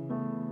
you